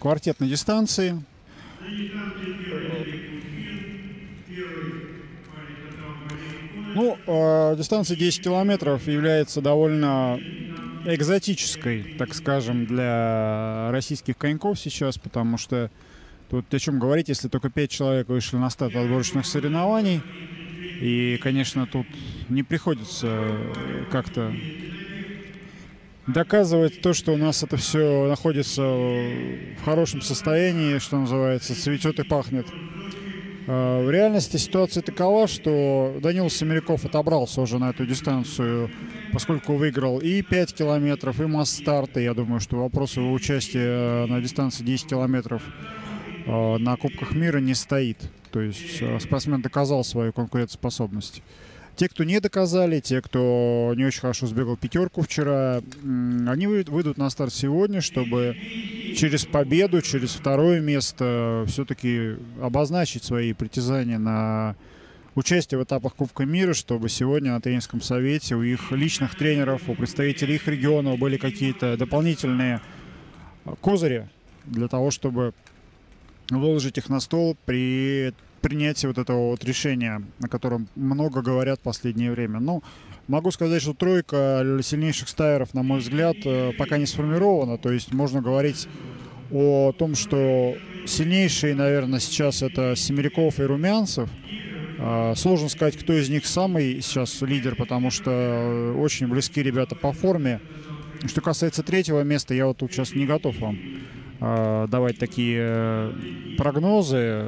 квартетной дистанции. Ну, э, дистанция 10 километров является довольно экзотической, так скажем, для российских коньков сейчас, потому что тут о чем говорить, если только 5 человек вышли на старт отборочных соревнований, и, конечно, тут не приходится как-то доказывать то, что у нас это все находится в хорошем состоянии, что называется, цветет и пахнет. А, в реальности ситуация такова, что Данил Семеряков отобрался уже на эту дистанцию, поскольку выиграл и 5 километров, и масс-старты. Я думаю, что вопрос его участия на дистанции 10 километров а, на Кубках мира не стоит. То есть а, спортсмен доказал свою конкурентоспособность. Те, кто не доказали, те, кто не очень хорошо сбегал пятерку вчера, они выйдут на старт сегодня, чтобы через победу, через второе место все-таки обозначить свои притязания на участие в этапах Кубка мира, чтобы сегодня на тренерском совете у их личных тренеров, у представителей их регионов были какие-то дополнительные козыри для того, чтобы выложить их на стол при принятия вот этого вот решения, о котором много говорят в последнее время. Ну, могу сказать, что тройка сильнейших стайеров, на мой взгляд, э, пока не сформирована. То есть можно говорить о том, что сильнейшие, наверное, сейчас это Семеряков и Румянцев. А, сложно сказать, кто из них самый сейчас лидер, потому что очень близки ребята по форме. Что касается третьего места, я вот тут сейчас не готов вам Э, давать такие э, прогнозы.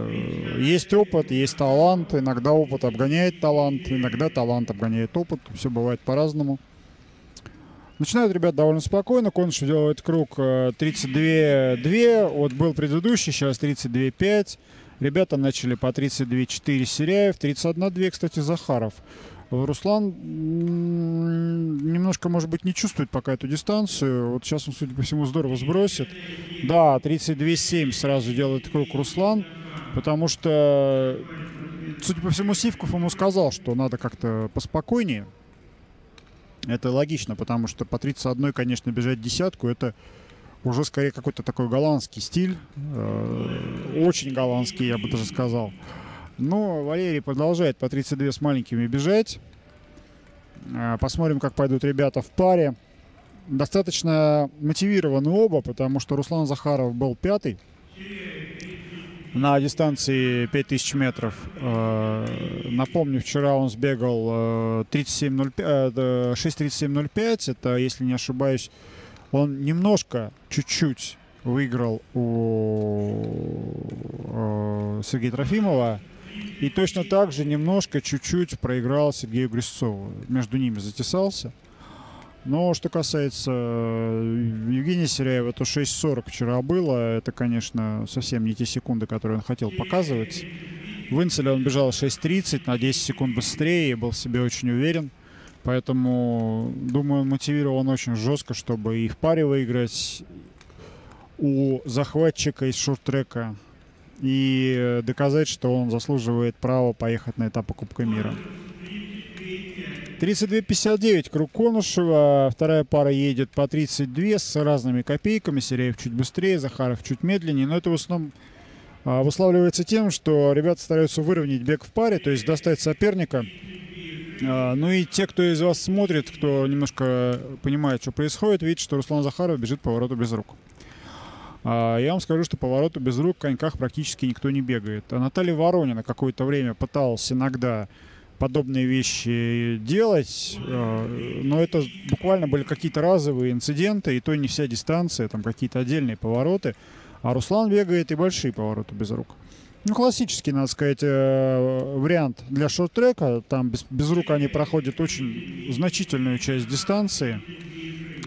Есть опыт, есть талант. Иногда опыт обгоняет талант, иногда талант обгоняет опыт. Все бывает по-разному. Начинают ребят довольно спокойно. Конш делает круг 32-2. Э, вот был предыдущий, сейчас 32-5. Ребята начали по 32-4 Серяев, 31-2, кстати, Захаров. Руслан немножко, может быть, не чувствует пока эту дистанцию. Вот сейчас он, судя по всему, здорово сбросит. Да, 32-7 сразу делает круг Руслан, потому что, судя по всему, Сивков ему сказал, что надо как-то поспокойнее. Это логично, потому что по 31, конечно, бежать десятку, это уже скорее какой-то такой голландский стиль. Э, очень голландский, я бы даже сказал. Но Валерий продолжает по 32 с маленькими бежать. А, посмотрим, как пойдут ребята в паре. Достаточно мотивированы оба, потому что Руслан Захаров был пятый на дистанции 5000 метров. А, напомню, вчера он сбегал 6.37.05. Э, Это, если не ошибаюсь, он немножко, чуть-чуть выиграл у э, Сергея Трофимова. И точно так же немножко, чуть-чуть проиграл Сергею Грязцову. Между ними затесался. Но что касается э, Евгения Серяева, то 6.40 вчера было. Это, конечно, совсем не те секунды, которые он хотел показывать. В Инцеле он бежал 6.30, на 10 секунд быстрее был в себе очень уверен. Поэтому, думаю, он мотивирован очень жестко, чтобы и в паре выиграть у захватчика из шорт-трека и э, доказать, что он заслуживает права поехать на этап Кубка мира. 32.59 круг Конушева. Вторая пара едет по 32 с разными копейками. Сереев чуть быстрее, Захаров чуть медленнее. Но это в основном а, обуславливается тем, что ребята стараются выровнять бег в паре, то есть достать соперника. А, ну и те, кто из вас смотрит, кто немножко понимает, что происходит, видит, что Руслан Захаров бежит по повороту без рук. А, я вам скажу, что повороту без рук в коньках практически никто не бегает. А Наталья Воронина какое-то время пыталась иногда подобные вещи делать, а, но это буквально были какие-то разовые инциденты, и то не вся дистанция, там какие-то отдельные повороты. А Руслан бегает и большие повороты без рук. Ну, классический, надо сказать, э, вариант для шорт-трека. Там без, без рук они проходят очень значительную часть дистанции.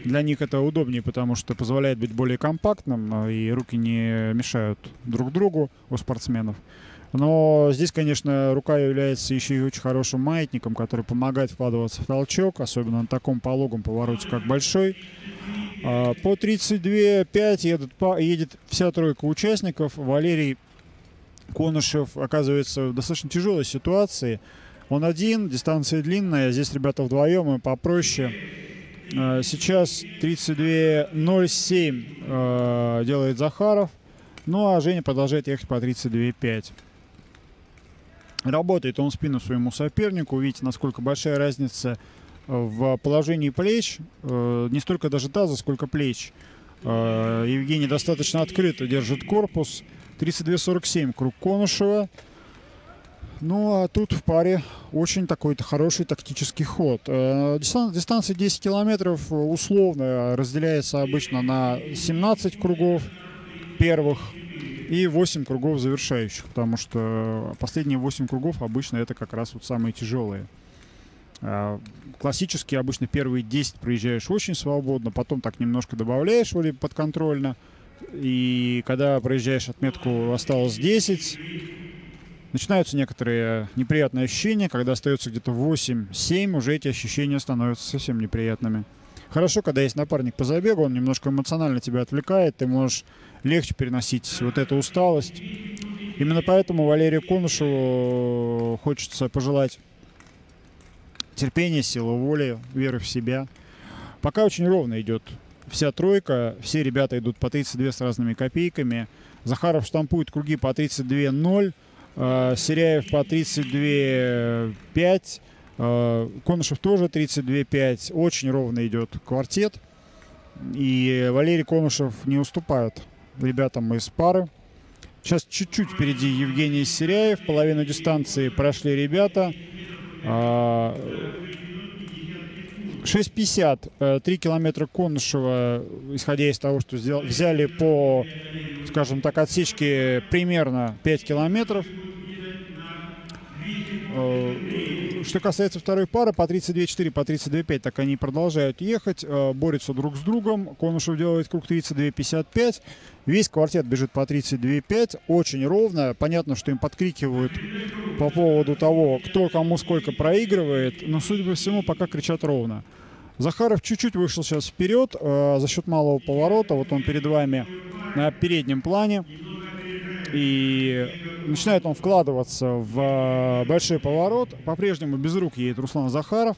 Для них это удобнее, потому что позволяет быть более компактным, и руки не мешают друг другу у спортсменов. Но здесь, конечно, рука является еще и очень хорошим маятником, который помогает вкладываться в толчок, особенно на таком пологом повороте, как большой. А, по 32-5 едет, едет вся тройка участников. Валерий Конышев оказывается в достаточно тяжелой ситуации. Он один, дистанция длинная, здесь ребята вдвоем и попроще. Э, сейчас 32.07 э, делает Захаров. Ну а Женя продолжает ехать по 32,5. Работает он спину своему сопернику. Видите, насколько большая разница в положении плеч. Э, не столько даже таза, сколько плеч. Э, Евгений достаточно открыто держит корпус. 32-47 круг Конышева. Ну, а тут в паре очень такой-то хороший тактический ход. Э, дистанция 10 километров условно разделяется обычно на 17 кругов первых и 8 кругов завершающих, потому что последние 8 кругов обычно это как раз вот самые тяжелые. А, классически обычно первые 10 проезжаешь очень свободно, потом так немножко добавляешь вроде подконтрольно. И когда проезжаешь отметку осталось 10, начинаются некоторые неприятные ощущения. Когда остается где-то 8-7, уже эти ощущения становятся совсем неприятными. Хорошо, когда есть напарник по забегу, он немножко эмоционально тебя отвлекает, ты можешь легче переносить вот эту усталость. Именно поэтому Валерию Конушеву хочется пожелать терпения, силы воли, веры в себя. Пока очень ровно идет вся тройка. Все ребята идут по 32 с разными копейками. Захаров штампует круги по 32-0. Э, Серяев по 32-5. Э, Конышев тоже 32-5. Очень ровно идет квартет. И Валерий Конышев не уступает ребятам из пары. Сейчас чуть-чуть впереди Евгений Серяев. Половину дистанции прошли ребята. 6.50, 3 километра Конышева, исходя из того, что взяли по, скажем так, отсечке примерно 5 километров. Э, что касается второй пары, по 32.4, по 32.5, так они продолжают ехать, э, борются друг с другом. Конышев делает круг 32.55. Весь квартет бежит по 32.5, очень ровно. Понятно, что им подкрикивают по поводу того, кто кому сколько проигрывает, но, судя по всему, пока кричат ровно. Захаров чуть-чуть вышел сейчас вперед э, за счет малого поворота. Вот он перед вами на переднем плане. И начинает он вкладываться в э, большой поворот. По-прежнему без рук едет Руслан Захаров.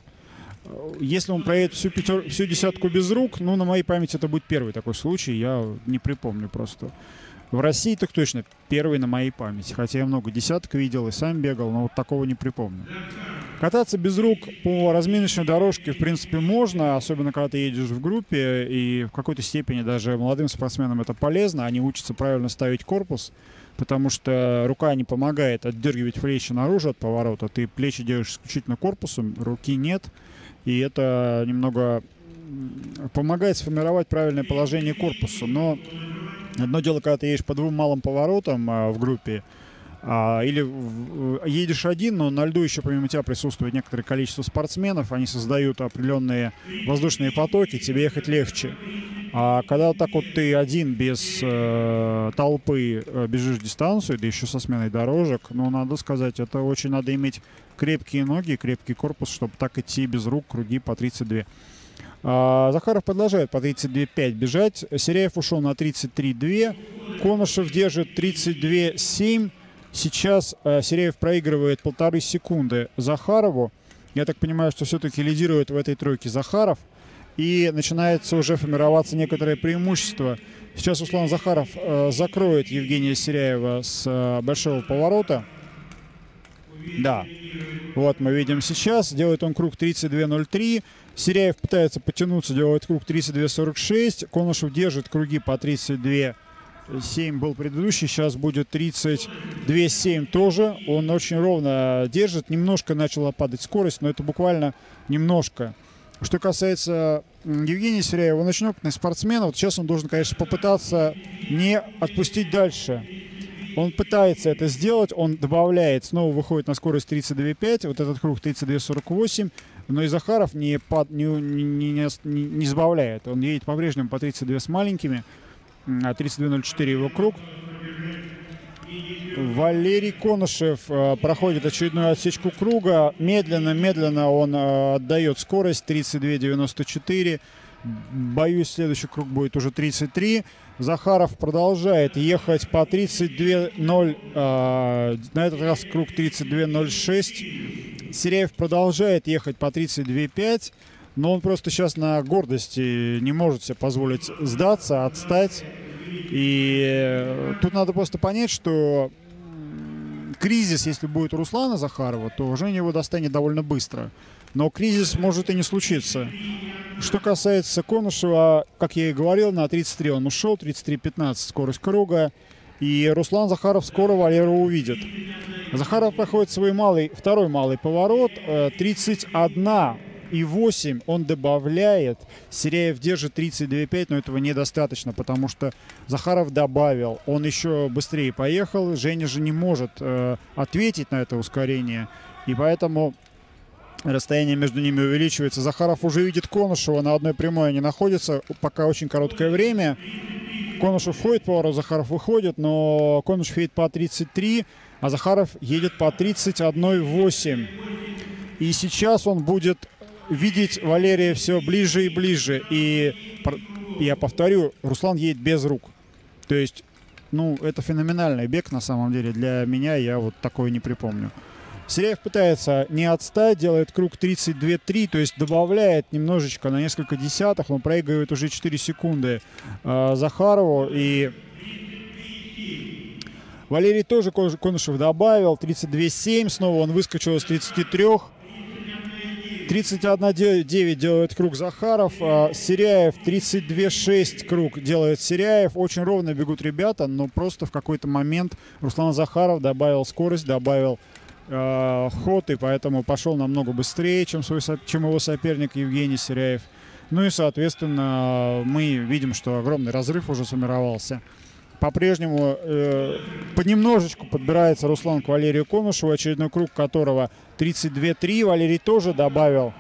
Если он проедет всю, пятер... всю десятку без рук, ну, на моей памяти это будет первый такой случай, я не припомню просто. В России так точно первый на моей памяти. Хотя я много десяток видел и сам бегал, но вот такого не припомню. Кататься без рук по разминочной дорожке, в принципе, можно, особенно когда ты едешь в группе, и в какой-то степени даже молодым спортсменам это полезно. Они учатся правильно ставить корпус, потому что рука не помогает отдергивать плечи наружу от поворота. Ты плечи делаешь исключительно корпусом, руки нет. И это немного помогает сформировать правильное положение корпуса. Но одно дело, когда ты едешь по двум малым поворотам а, в группе, а, или едешь один, но на льду еще помимо тебя присутствует некоторое количество спортсменов, они создают определенные воздушные потоки, тебе ехать легче. А когда вот так вот ты один без э, толпы э, бежишь дистанцию, да еще со сменой дорожек, ну, надо сказать, это очень надо иметь крепкие ноги, крепкий корпус, чтобы так идти без рук круги по 32. А, Захаров продолжает по 32.5 бежать. Сереев ушел на 33.2. Конышев держит 32.7. Сейчас э, Сереев проигрывает полторы секунды Захарову. Я так понимаю, что все-таки лидирует в этой тройке Захаров. И начинается уже формироваться некоторое преимущество. Сейчас Услан Захаров э, закроет Евгения Серяева с э, большого поворота. Да. Вот мы видим сейчас. Делает он круг 32.03. Серяев пытается потянуться, делает круг 32.46. Конышев держит круги по 32 7 был предыдущий, сейчас будет 32-7 тоже. Он очень ровно держит. Немножко начала падать скорость, но это буквально немножко. Что касается Евгения Серяева, он очень опытный спортсмен. Вот сейчас он должен, конечно, попытаться не отпустить дальше. Он пытается это сделать, он добавляет, снова выходит на скорость 32,5, вот этот круг 32,48, но и Захаров не, под, не, не, не, не сбавляет. Он едет по-прежнему по 32 с маленькими, 32,04 его круг. Валерий Конышев э, проходит очередную отсечку круга. Медленно-медленно он э, отдает скорость 32,94. Боюсь, следующий круг будет уже 33. Захаров продолжает ехать по 32.0. Э, на этот раз круг 32.06. Сереев продолжает ехать по 32.5. Но он просто сейчас на гордости не может себе позволить сдаться, отстать. И э, тут надо просто понять, что кризис, если будет у Руслана Захарова, то Женя его достанет довольно быстро. Но кризис может и не случиться. Что касается Конышева, как я и говорил, на 33 он ушел, 33-15 скорость круга. И Руслан Захаров скоро Валеру увидит. Захаров проходит свой малый, второй малый поворот. 31 э, и 8 он добавляет. Сереев держит 32,5, но этого недостаточно, потому что Захаров добавил. Он еще быстрее поехал. Женя же не может э, ответить на это ускорение. И поэтому расстояние между ними увеличивается. Захаров уже видит Конышева, на одной прямой они находятся, пока очень короткое время. Конышев входит по поворот, Захаров выходит, но Конышев едет по 33, а Захаров едет по 31,8. И сейчас он будет видеть Валерия все ближе и ближе. И я повторю, Руслан едет без рук. То есть, ну, это феноменальный бег на самом деле. Для меня я вот такое не припомню. Сереев пытается не отстать, делает круг 32-3, то есть добавляет немножечко на несколько десятых, но проигрывает уже 4 секунды э, Захарову. И Валерий тоже Конышев добавил 32-7, снова он выскочил из 33. 31-9 делает круг Захаров, а Серяев 32-6 круг делает Серяев. Очень ровно бегут ребята, но просто в какой-то момент Руслан Захаров добавил скорость, добавил э, ход, и поэтому пошел намного быстрее, чем, свой, чем его соперник Евгений Серяев. Ну и, соответственно, мы видим, что огромный разрыв уже сформировался. По-прежнему э, понемножечку подбирается Руслан к Валерию Конушеву, очередной круг которого 32-3. Валерий тоже добавил.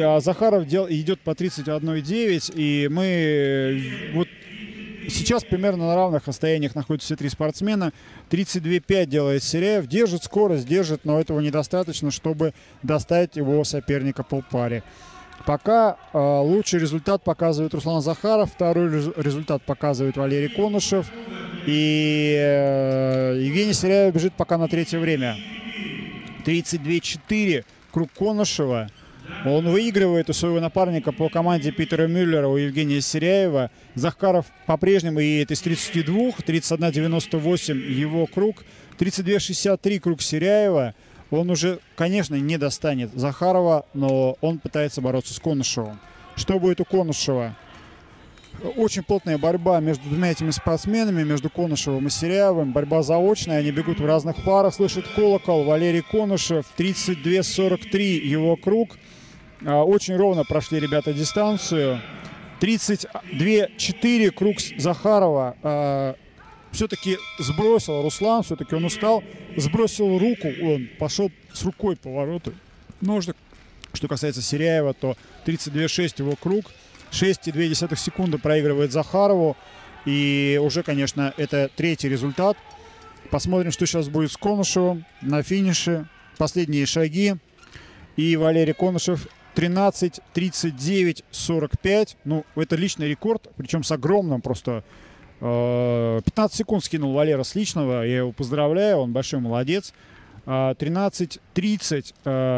А Захаров дел, идет по 31-9. И мы э, вот сейчас примерно на равных расстояниях находятся все три спортсмена. 32-5 делает Сереев. Держит скорость, держит, но этого недостаточно, чтобы достать его соперника по паре. Пока э, лучший результат показывает Руслан Захаров, второй результат показывает Валерий Конышев. И э, Евгений Серяев бежит пока на третье время. 32-4, круг Конышева. Он выигрывает у своего напарника по команде Питера Мюллера, у Евгения Серяева. Захаров по-прежнему едет из 32, 31-98 его круг. 32-63 круг Серяева. Он уже, конечно, не достанет Захарова, но он пытается бороться с Конышевым. Что будет у Конышева? Очень плотная борьба между двумя этими спортсменами, между Конышевым и Серявым. Борьба заочная, они бегут в разных парах. Слышит колокол Валерий Конышев, 32-43 его круг. А, очень ровно прошли ребята дистанцию. 32-4 круг Захарова. Все-таки сбросил Руслан, все-таки он устал, сбросил руку, он пошел с рукой повороту ножик. Что касается Серяева, то 32-6 его круг, 6,2 секунды проигрывает Захарову. И уже, конечно, это третий результат. Посмотрим, что сейчас будет с Конышевым на финише. Последние шаги. И Валерий Конышев 13, 39, 45. Ну, это личный рекорд, причем с огромным просто 15 э, секунд скинул Валера с личного. Я его поздравляю, он большой молодец. 13.30 э,